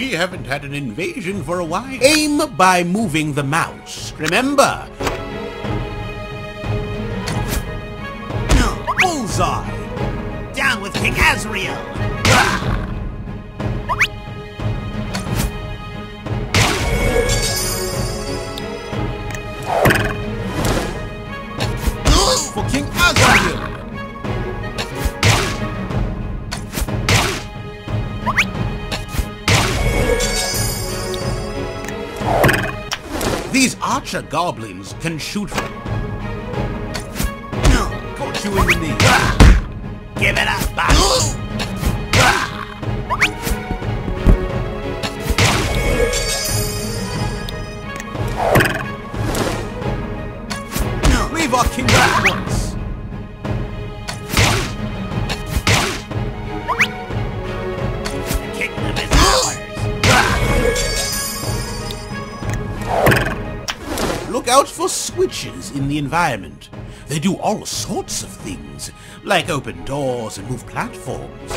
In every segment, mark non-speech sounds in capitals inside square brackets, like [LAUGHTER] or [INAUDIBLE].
We haven't had an invasion for a while. Aim by moving the mouse. Remember, Bullseye! Down with King Azrael! Goblins can shoot from... Caught you in the knee. Give it up, Bobby! Leave our kingdom out for switches in the environment. They do all sorts of things, like open doors and move platforms.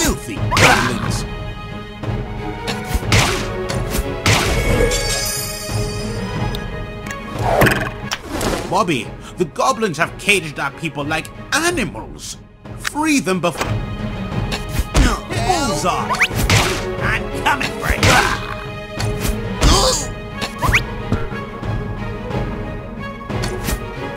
Filthy goblins! Bobby, the goblins have caged our people like animals. Free them before... Bullseye! I'm coming for you!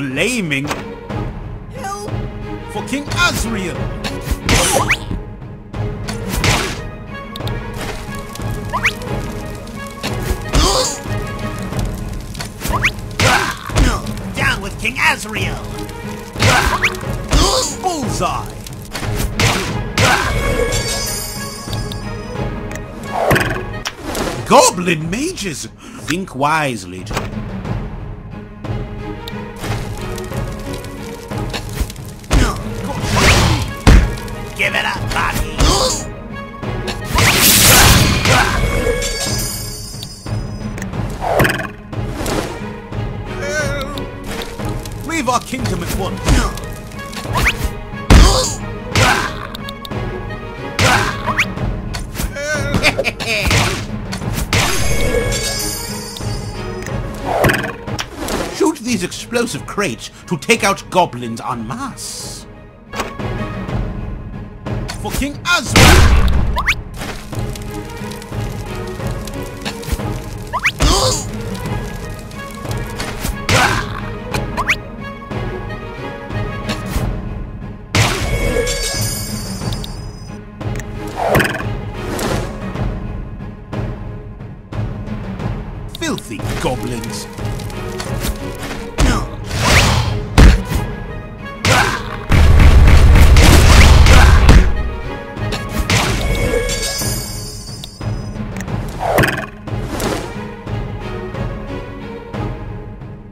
Flaming for King Azrael! Down with King Azrael! Bullseye! Goblin mages! Think wisely. Our kingdom at once! [LAUGHS] Shoot these explosive crates to take out goblins en masse. For King Azrael! [LAUGHS] Filthy goblins!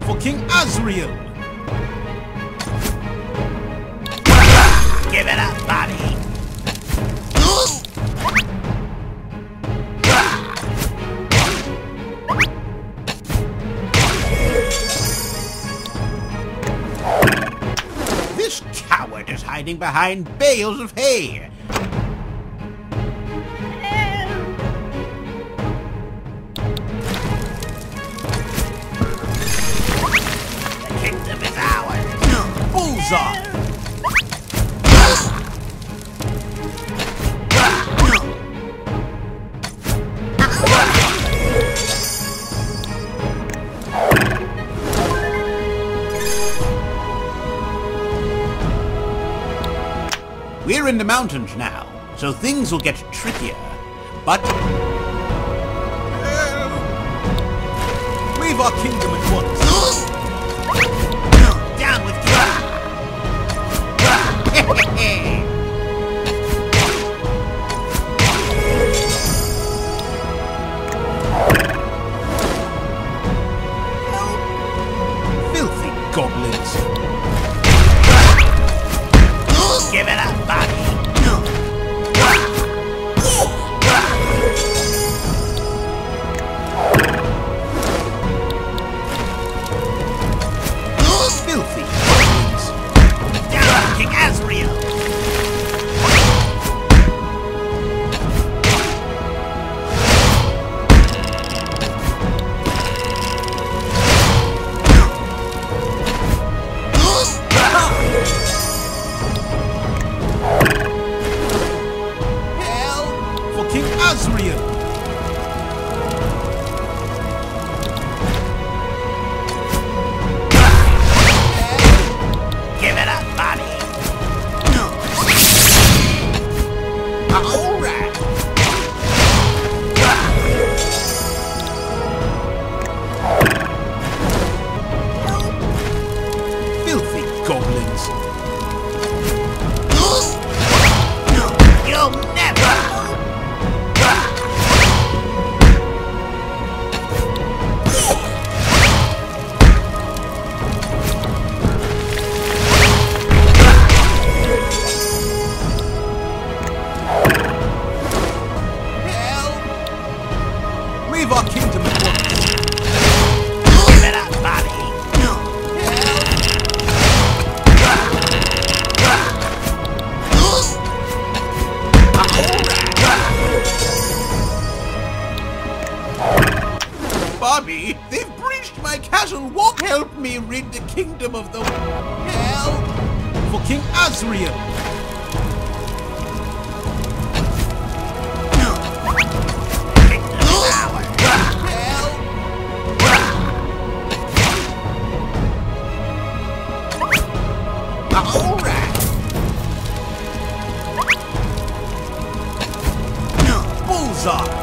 For King Azrael! Give it up, Bobby! Hiding behind bales of hay! The kingdom is ours! Bullseye! We're in the mountains now, so things will get trickier. But... Leave our kingdom at once. For Bobby, they've breached my castle. Won't help me rid the kingdom of the hell for King Azrael. Kingdom is ours. Hell. All right. Bullseye.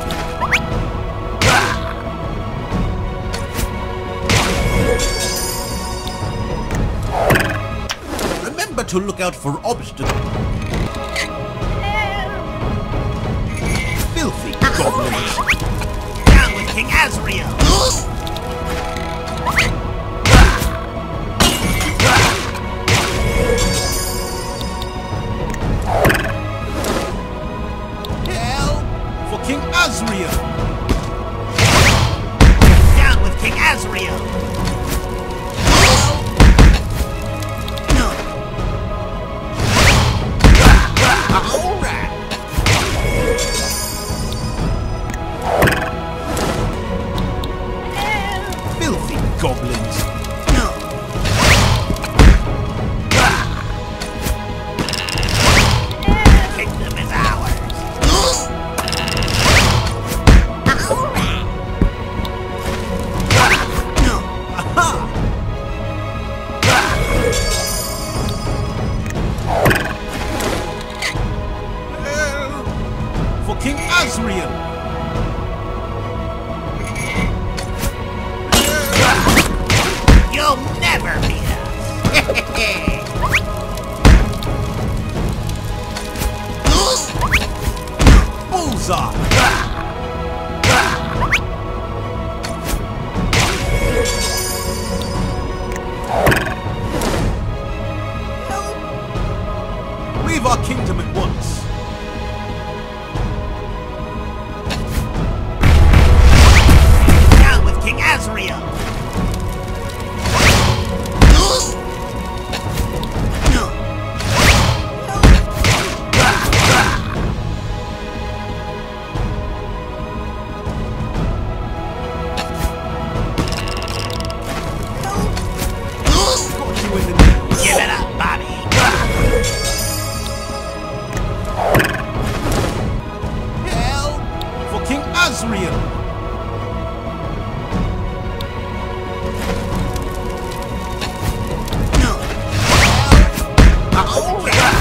To look out for obstacles. Filthy goblins. Down with King Azrael. You'll never beat us. [LAUGHS] Bullseye. Leave our kingdom at once. Ah!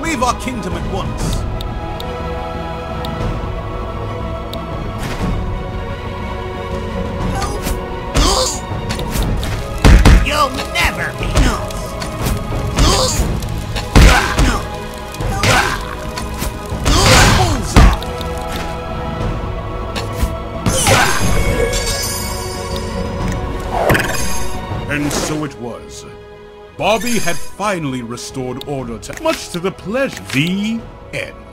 Leave our kingdom at once. So it was. Bobby had finally restored order to much to the pleasure. The end.